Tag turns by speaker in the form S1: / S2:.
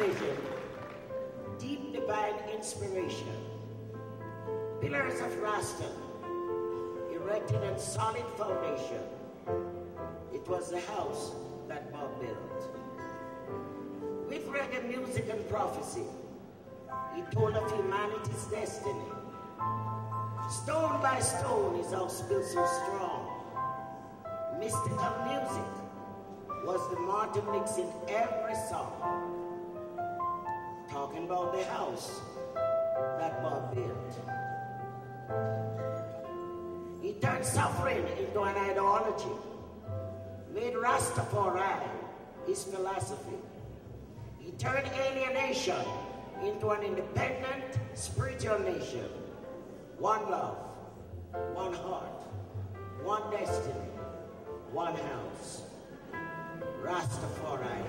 S1: vision, deep divine inspiration. Pillars of Rasta, erected on solid foundation. It was the house that Bob built. With reggae music and prophecy, he told of humanity's destiny. Stone by stone, his house built so strong. Mystical music was the mortar mix in every. Talking about the house that Bob built. He turned suffering into an ideology, made Rastafari his philosophy. He turned alienation into an independent spiritual nation. One love, one heart, one destiny, one house. Rastafari.